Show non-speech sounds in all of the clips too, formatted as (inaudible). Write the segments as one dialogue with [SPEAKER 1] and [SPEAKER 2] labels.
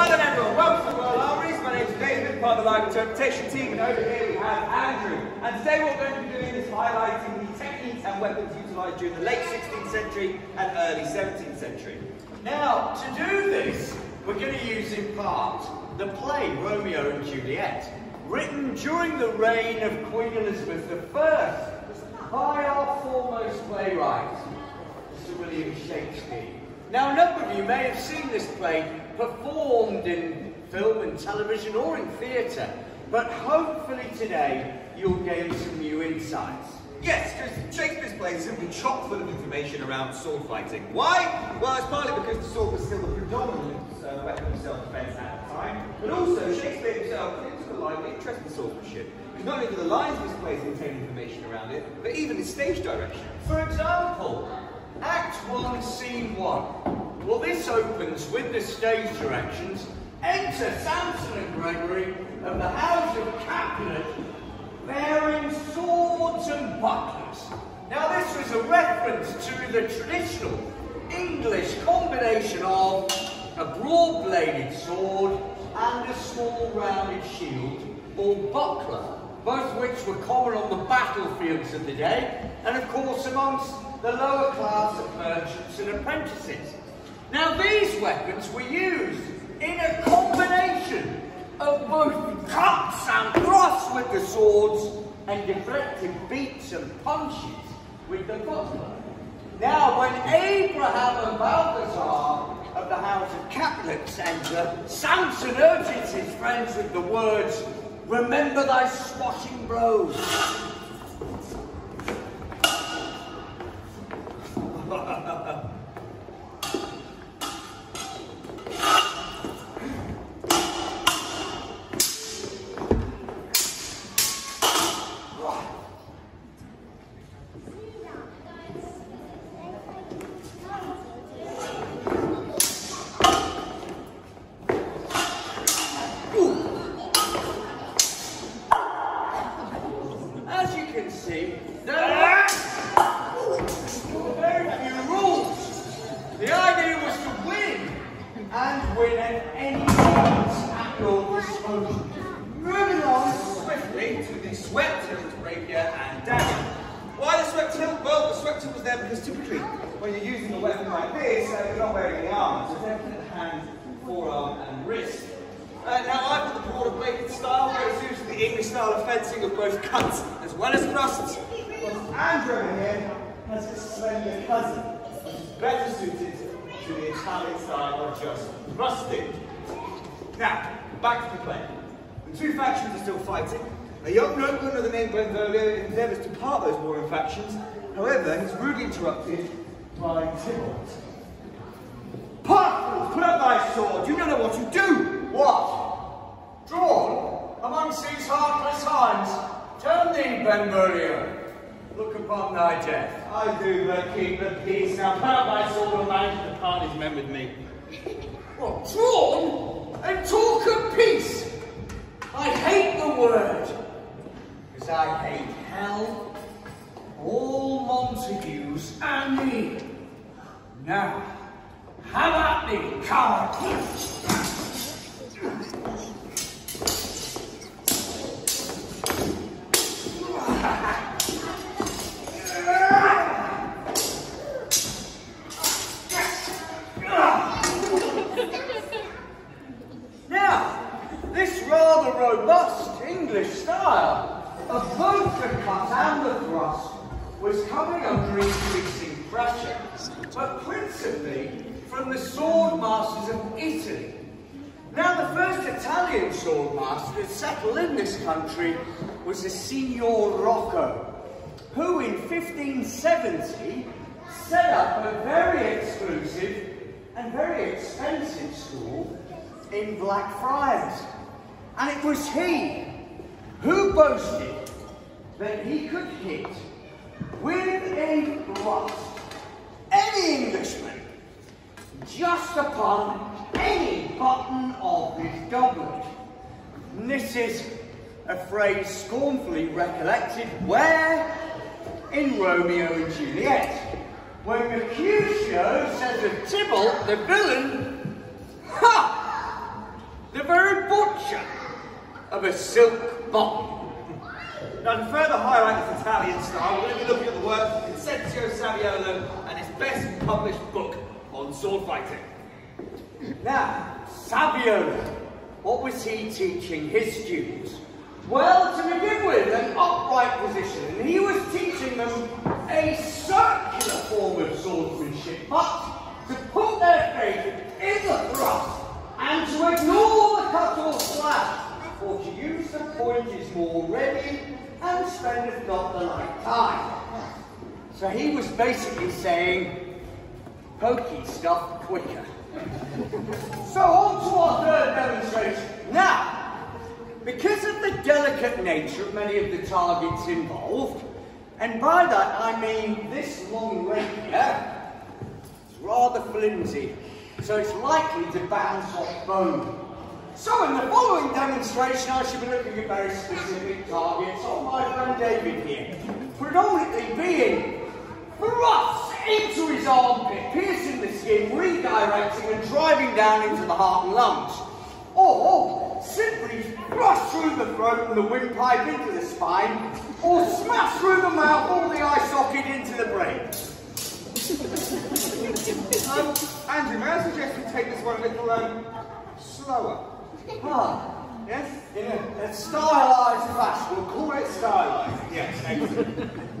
[SPEAKER 1] Well then everyone, welcome to the Royal Armouries. My name's David, part of the live interpretation team, and over here we have Andrew. And today what we're going to be doing is highlighting the techniques and weapons utilised during the late 16th century and early 17th century.
[SPEAKER 2] Now, to do this, we're going to use in part the play Romeo and Juliet, written during the reign of Queen Elizabeth I by our foremost playwright, Sir William Shakespeare. Now, a number of you may have seen this play performed in film and television or in theatre, but hopefully today you'll gain some new insights.
[SPEAKER 1] Yes, because Shakespeare's play is simply chock full of information around sword fighting. Why? Well, it's partly because the sword was still the predominant uh, weapon of self-defense at the time, but also Shakespeare himself took a lively interest in swordsmanship. Because not only do the lines of his plays contain information around it, but even his stage direction.
[SPEAKER 2] For example, Act 1, Scene 1. Well, this opens with the stage directions. Enter Samson and Gregory of the House of Capulet bearing swords and bucklers. Now, this was a reference to the traditional English combination of a broad-bladed sword and a small rounded shield or buckler, both which were common on the battlefields of the day, and of course amongst the lower class of merchants and apprentices. Now these weapons were used in a combination of both cuts and thrusts with the swords and deflected beats and punches with the buckler. Now when Abraham and Balthazar of the house of Capulet enter, uh, Samson urges his friends with the words, Remember thy swashing blows.
[SPEAKER 1] Typically when you're using a weapon like this, uh, you're not wearing any armour, so it's at hand, forearm, and wrist. Uh, now, I've got the broader bladed style, it's usually the English style of fencing of both cuts as well as thrusts. Whilst Andrew here has his slender cousin, which is better suited to the Italian style of just thrusting. Now, back to the play. The two factions are still fighting. A young nobleman of the name Benvolio endeavours to part those warring factions. However, he's rudely interrupted by Tybalt. Partners, put up thy sword. You know what you do.
[SPEAKER 2] What? Drawn amongst these heartless hinds? Turn thee, Benvolio. Look upon thy death.
[SPEAKER 1] I do but keep the peace. Now put up thy sword and manage the part these men with me.
[SPEAKER 2] What, drawn? And talk of peace? I hate the word. I hate hell, all Montagues, and me. Now, have at thee, coward. Sword masters of Italy. Now, the first Italian sword master to settle in this country was the Signor Rocco, who in 1570 set up a very exclusive and very expensive school in Blackfriars. And it was he who boasted that he could hit with a thrust any Englishman just upon any button of his doublet. And this is a phrase scornfully recollected where? In Romeo and Juliet, when Mercutio says of Tybalt, the villain, Ha! The very butcher of a silk button.
[SPEAKER 1] Now, to further highlight this Italian style, we're going to be looking at the work of Vincenzo Saviolo and his best published book on sword fighting.
[SPEAKER 2] Now, Saviolo, what was he teaching his students? Well, to begin with, an upright position, and he was teaching them a circular form of swordsmanship, but to put their faith in the thrust and to ignore the cut or slash, for to use the point is more ready and spendeth not the like time. So he was basically saying, pokey stuff quicker. So on to our third demonstration. Now, because of the delicate nature of many of the targets involved, and by that I mean this long rapier, it's rather flimsy, so it's likely to bounce off bone. So in the following demonstration I shall be looking at very specific targets on my friend David here, predominantly being thrusts into his armpit, the skin, redirecting and driving down into the heart and lungs. Or simply thrust through the throat and the windpipe into the spine, or smash through the mouth or the eye socket into the brain.
[SPEAKER 1] Um, Andrew, may I suggest we take this one a little um, slower?
[SPEAKER 2] Ah,
[SPEAKER 1] Yes?
[SPEAKER 2] in a, a stylized fashion.
[SPEAKER 1] We'll call it stylized. Yes, excellent.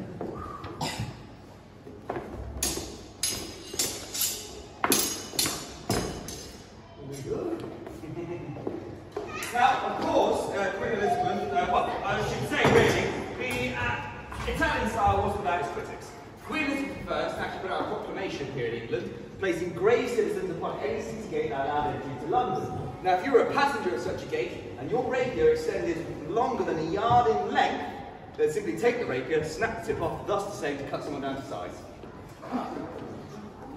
[SPEAKER 1] Grey citizens upon any city gate that allowed entry to London. Now, if you were a passenger at such a gate, and your rapier extended longer than a yard in length, then simply take the rapier, snap the tip off, thus to say to cut someone down to size.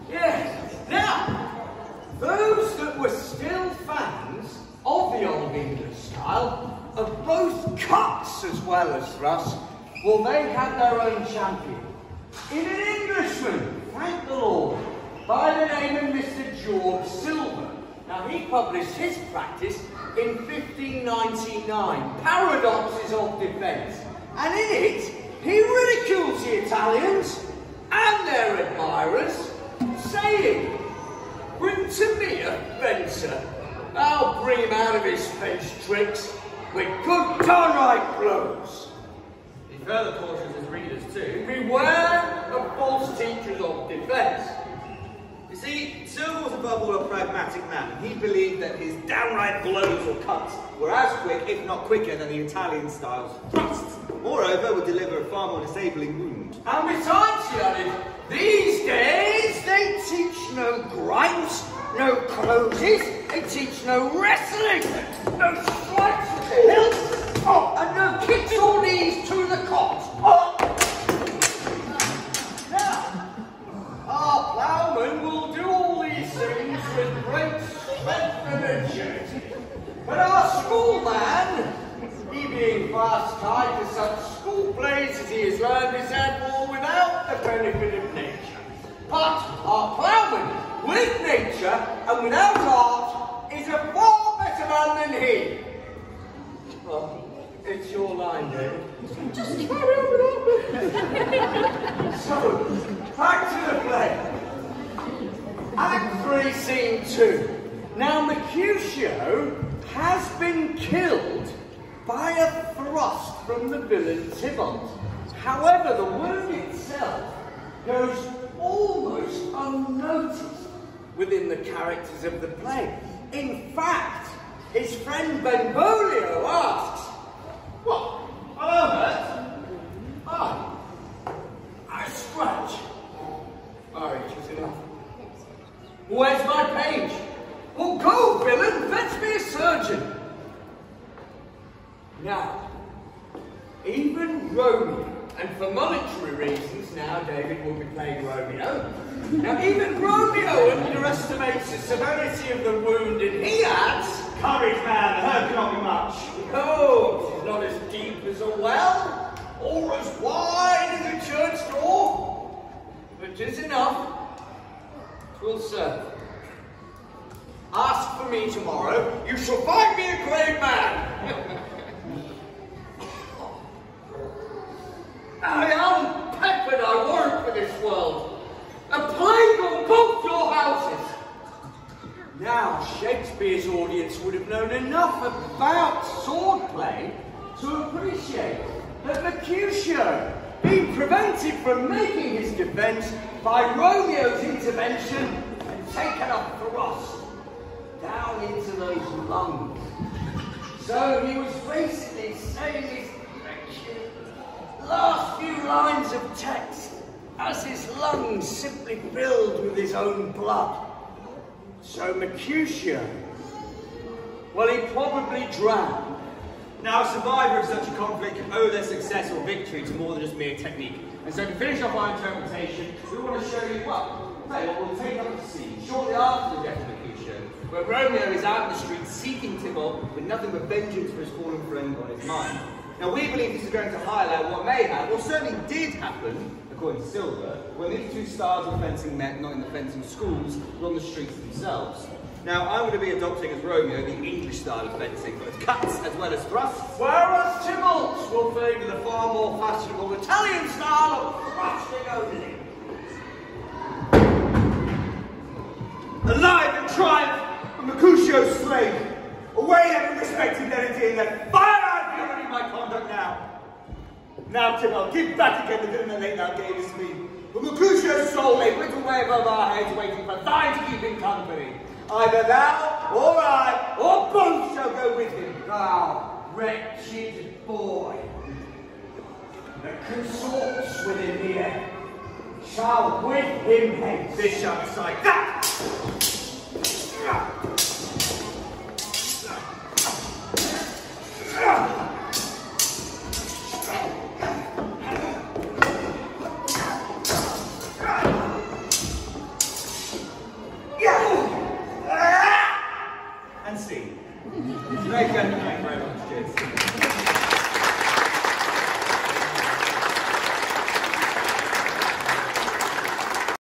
[SPEAKER 2] Yeah. Now, those that were still fans of the old English style, of both cuts as well as thrusts, well, they had their own champion. In an Englishman, thank the Lord, by the name of Mr. George Silver. Now, he published his practice in 1599, Paradoxes of Defence. And in it, he ridicules the Italians and their admirers, saying, Bring to me a fencer. I'll bring him out of his face tricks with good downright blows.
[SPEAKER 1] He further cautions his readers too.
[SPEAKER 2] Beware of false teachers of defence.
[SPEAKER 1] You see, Silver was above all a pragmatic man. He believed that his downright blows or cuts were as quick, if not quicker, than the Italian style's thrusts. Moreover, would deliver a far more disabling wound.
[SPEAKER 2] And besides, he added, these days they teach no gripes, no closes, they teach no wrestling, no strikes to the hilt, oh, and no kicks or knees to the cot. But our schoolman, he being fast tied to such school plays as he has learned his head for without the benefit of nature. But our ploughman, with nature and without art, is a far better man than he. Well, it's your line, David. Just carry on with it. (laughs) so, back to the play. Act 3, Scene 2. Now, Mercutio has been killed by a thrust from the villain Tybalt. However, the wound itself goes almost unnoticed within the characters of the play. In fact, his friend Benvolio Romeo underestimates the severity of the wound, and he adds,
[SPEAKER 1] Courage, man, the hurt cannot be much.
[SPEAKER 2] Oh, not as deep as a well, or as wide as a church door, but but 'tis enough. 'Twill serve. Ask for me tomorrow, you shall find me a grave man. (laughs) I Mercutio, being prevented from making his defence by Romeo's intervention, and taken up Ross down into those lungs. So he was basically saying his last few lines of text as his lungs simply filled with his own blood. So Mercutio, well, he probably drowned.
[SPEAKER 1] Now, a survivor of such a conflict can owe their success or victory to more than just mere technique. And so to finish off our interpretation, we want to show you, well, what, we'll take up the scene shortly after the death of Mercutio, where Romeo is out in the streets seeking Tybalt with nothing but vengeance for his fallen friend on his mind. Now, we believe this is going to highlight what may have, or certainly did happen, according to Silver, when these two stars of fencing met not in the fencing schools, but on the streets themselves. Now, I'm going to be adopting as Romeo the English style of fencing, both cuts as well as thrusts.
[SPEAKER 2] Whereas Tybalt will favour the far more fashionable Italian style of thrusting only.
[SPEAKER 1] Alive and triumph of Mercutio's slain. Away every respected entity in their fire out fury my conduct now. Now, Tybalt, give back again the villain late thou gavest me. For Mercutio's soul lay writ away above our heads, waiting for thine to keep him company. Either thou, or I, or both shall go with him.
[SPEAKER 2] Thou wretched boy, that consorts with him here, shall with him hence.
[SPEAKER 1] This shall decide that.